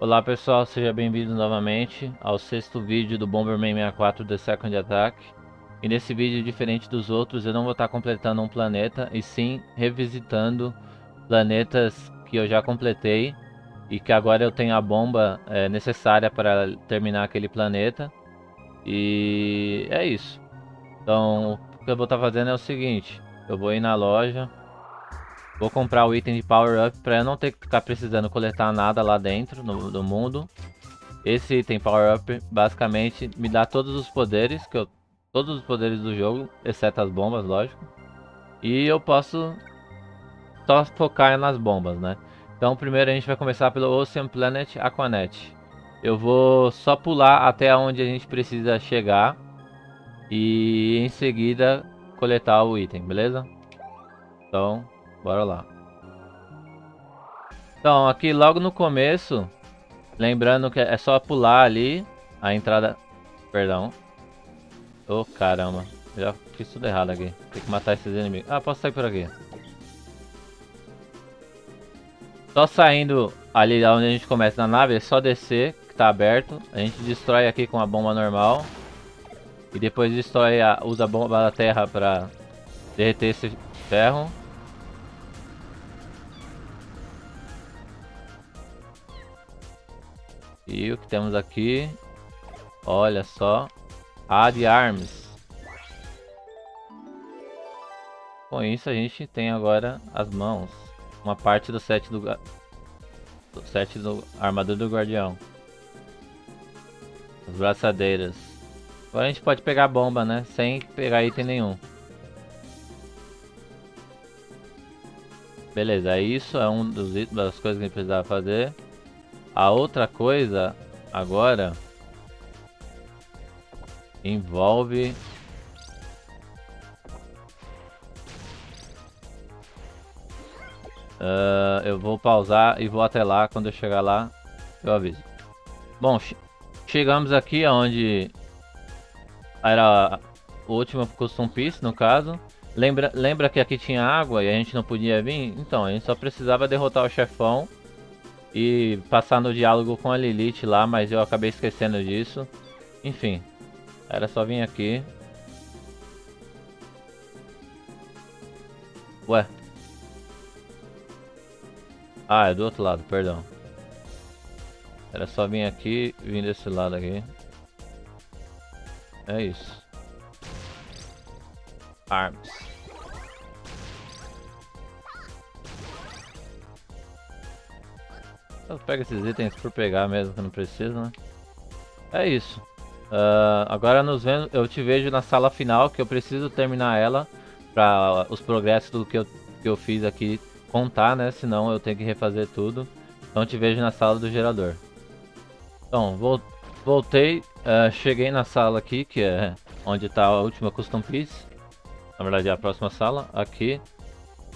Olá pessoal, seja bem-vindo novamente ao sexto vídeo do Bomberman 64 The Second Attack. E nesse vídeo, diferente dos outros, eu não vou estar completando um planeta, e sim revisitando planetas que eu já completei e que agora eu tenho a bomba é, necessária para terminar aquele planeta. E é isso. Então, o que eu vou estar fazendo é o seguinte, eu vou ir na loja, Vou comprar o item de Power Up para eu não ter que ficar precisando coletar nada lá dentro no, do mundo. Esse item Power Up basicamente me dá todos os poderes, que eu, todos os poderes do jogo, exceto as bombas, lógico. E eu posso só focar nas bombas, né? Então primeiro a gente vai começar pelo Ocean Planet Aquanet. Eu vou só pular até onde a gente precisa chegar e em seguida coletar o item, beleza? Então Bora lá. Então, aqui logo no começo, lembrando que é só pular ali a entrada... Perdão. Ô, oh, caramba. Já fiz tudo errado aqui. Tem que matar esses inimigos. Ah, posso sair por aqui. Só saindo ali onde a gente começa na nave, é só descer, que tá aberto. A gente destrói aqui com a bomba normal. E depois destrói a, usa a bomba da terra pra derreter esse ferro. E o que temos aqui? Olha só. Ad Arms. Com isso a gente tem agora as mãos. Uma parte do set do, do set do armadura do guardião. As braçadeiras. Agora a gente pode pegar bomba, né? Sem pegar item nenhum. Beleza, isso é um dos das coisas que a gente precisava fazer. A outra coisa agora envolve uh, eu vou pausar e vou até lá. Quando eu chegar lá eu aviso. Bom chegamos aqui onde era o último custom piece no caso. Lembra lembra que aqui tinha água e a gente não podia vir? Então a gente só precisava derrotar o chefão e passar no diálogo com a Lilith lá, mas eu acabei esquecendo disso. Enfim, era só vir aqui. Ué. Ah, é do outro lado, perdão. Era só vir aqui vir desse lado aqui. É isso. Arms. Eu pego esses itens por pegar mesmo que não preciso, né? É isso. Uh, agora nos vendo, eu te vejo na sala final que eu preciso terminar ela para os progressos do que eu, que eu fiz aqui contar, né? Senão eu tenho que refazer tudo. Então te vejo na sala do gerador. Então, voltei, uh, cheguei na sala aqui, que é onde está a última custom piece. Na verdade é a próxima sala, aqui.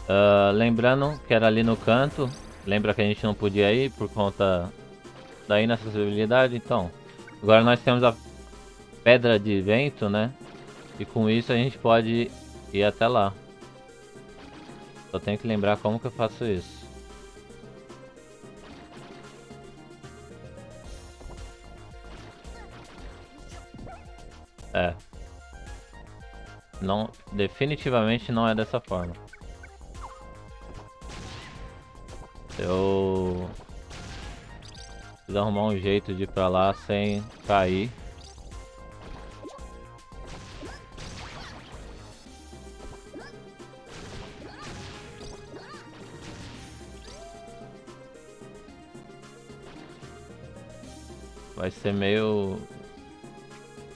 Uh, lembrando que era ali no canto, Lembra que a gente não podia ir por conta da inacessibilidade? Então, agora nós temos a pedra de vento, né? E com isso a gente pode ir até lá. Só tenho que lembrar como que eu faço isso. É. Não, definitivamente não é dessa forma. Eu preciso arrumar um jeito de ir pra lá sem cair. Vai ser meio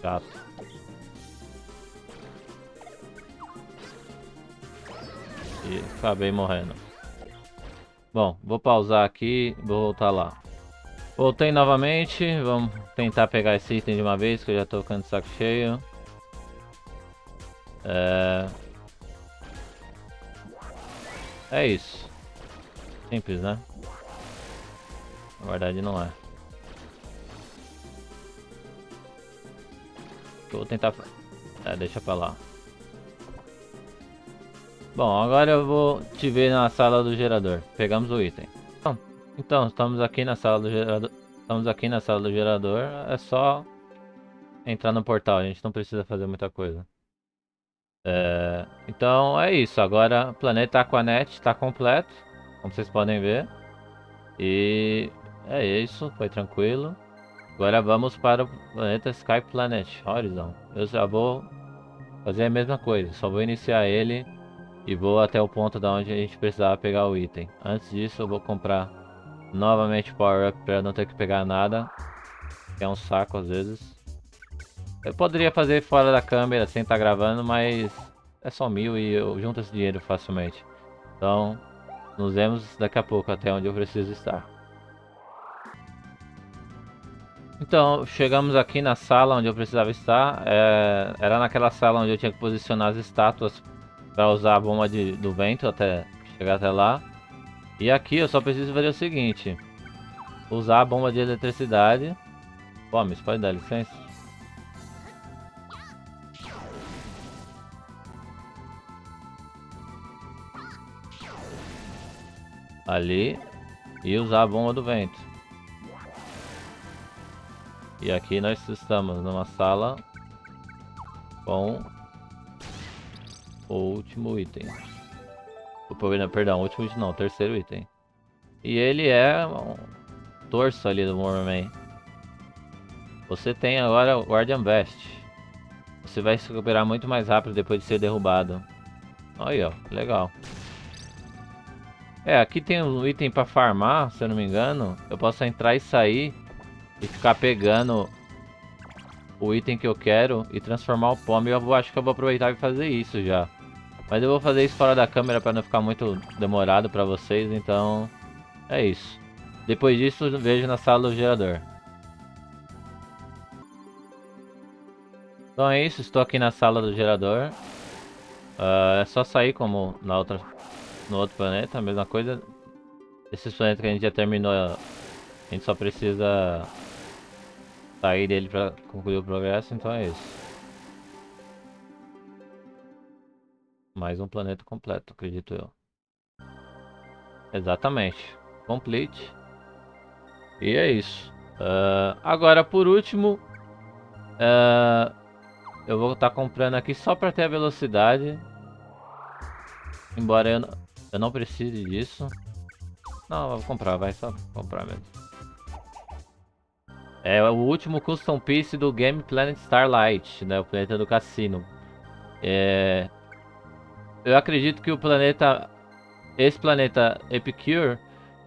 chato. E acabei morrendo. Bom, vou pausar aqui vou voltar lá. Voltei novamente, vamos tentar pegar esse item de uma vez, que eu já tô ficando de saco cheio. É... É isso. Simples, né? Na verdade não é. vou tentar... É, deixa pra lá. Bom, agora eu vou te ver na sala do gerador. Pegamos o item. Então, então estamos aqui na sala do gerador. Estamos aqui na sala do gerador. É só entrar no portal. A gente não precisa fazer muita coisa. É, então é isso. Agora o planeta Aquanet está completo. Como vocês podem ver. E é isso. Foi tranquilo. Agora vamos para o planeta Sky Planet Horizon. Eu já vou fazer a mesma coisa. Só vou iniciar ele. E vou até o ponto da onde a gente precisava pegar o item. Antes disso eu vou comprar novamente Power Up para não ter que pegar nada. Que é um saco às vezes. Eu poderia fazer fora da câmera sem estar tá gravando, mas é só mil e eu junto esse dinheiro facilmente. Então, nos vemos daqui a pouco até onde eu preciso estar. Então, chegamos aqui na sala onde eu precisava estar. É, era naquela sala onde eu tinha que posicionar as estátuas para usar a bomba de, do vento até chegar até lá. E aqui eu só preciso fazer o seguinte. Usar a bomba de eletricidade. Pô, me pode dar licença? ali e usar a bomba do vento. E aqui nós estamos numa sala com último item. O perdão, último item não, terceiro item. E ele é um torso ali do Bomberman. Você tem agora o Guardian Vest. Você vai se recuperar muito mais rápido depois de ser derrubado. Aí ó, legal. É, aqui tem um item pra farmar, se eu não me engano. Eu posso entrar e sair e ficar pegando o item que eu quero e transformar o pome. Eu vou, acho que eu vou aproveitar e fazer isso já. Mas eu vou fazer isso fora da câmera para não ficar muito demorado para vocês, então é isso. Depois disso, vejo na sala do gerador. Então é isso, estou aqui na sala do gerador. Uh, é só sair como na outra no outro planeta, a mesma coisa. Esses planetas que a gente já terminou, a gente só precisa sair dele para concluir o progresso, então é isso. Mais um planeta completo, acredito eu. Exatamente. Complete. E é isso. Uh, agora, por último, uh, eu vou estar tá comprando aqui só para ter a velocidade. Embora eu, eu não preciso disso. Não, vou comprar, vai só comprar mesmo. É o último custom piece do Game Planet Starlight, né? O planeta do cassino. É... Eu acredito que o planeta... Esse planeta Epicure,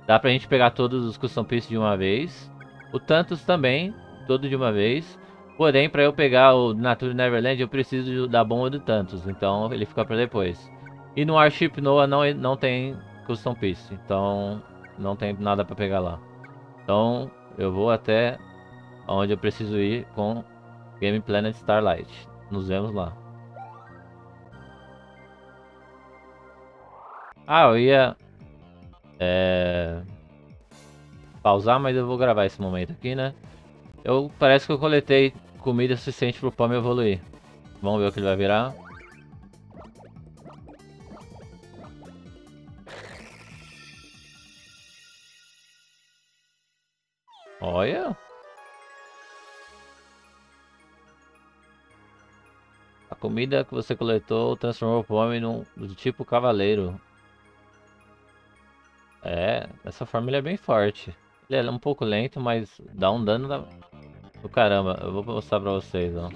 dá pra gente pegar todos os custom pieces de uma vez. O Tantos também, todo de uma vez. Porém, para eu pegar o Nature Neverland, eu preciso da bomba do Tantos. Então, ele fica para depois. E no Airship Noah não, não tem custom piece, então não tem nada para pegar lá. Então eu vou até onde eu preciso ir com Game Planet Starlight. Nos vemos lá. Ah, eu ia é, pausar, mas eu vou gravar esse momento aqui, né? Eu parece que eu coletei comida suficiente pro Pome evoluir. Vamos ver o que ele vai virar. Olha. A comida que você coletou transformou o homem num, do tipo cavaleiro. É, dessa forma ele é bem forte. Ele é um pouco lento, mas dá um dano da... do caramba. Eu vou mostrar pra vocês, ó.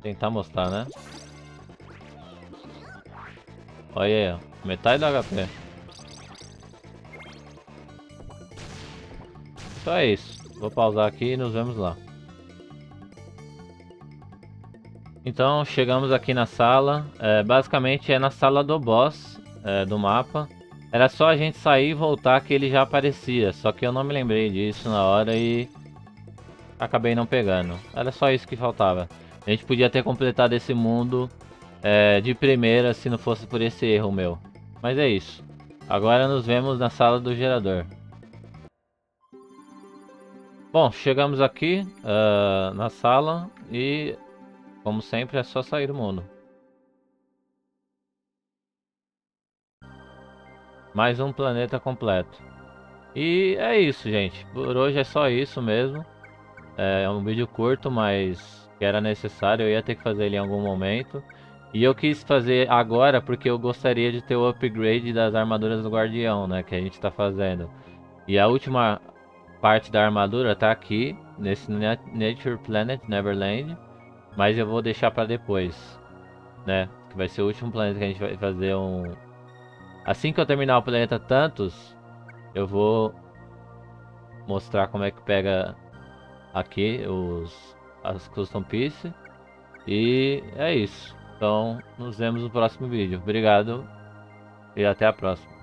Tentar mostrar, né? Olha aí, ó. Metade do HP. Então é isso. Vou pausar aqui e nos vemos lá. Então chegamos aqui na sala. É, basicamente é na sala do boss é, do mapa. Era só a gente sair e voltar que ele já aparecia. Só que eu não me lembrei disso na hora e acabei não pegando. Era só isso que faltava. A gente podia ter completado esse mundo é, de primeira se não fosse por esse erro meu. Mas é isso. Agora nos vemos na sala do gerador. Bom, chegamos aqui uh, na sala e, como sempre, é só sair do mundo. Mais um planeta completo. E é isso, gente. Por hoje é só isso mesmo. É um vídeo curto, mas que era necessário. Eu ia ter que fazer ele em algum momento. E eu quis fazer agora porque eu gostaria de ter o upgrade das armaduras do Guardião, né? Que a gente tá fazendo. E a última parte da armadura tá aqui, nesse Nature Planet Neverland. Mas eu vou deixar para depois, né? Que vai ser o último planeta que a gente vai fazer um... Assim que eu terminar o planeta Tantos, eu vou mostrar como é que pega aqui os as custom piece e é isso. Então, nos vemos no próximo vídeo. Obrigado e até a próxima.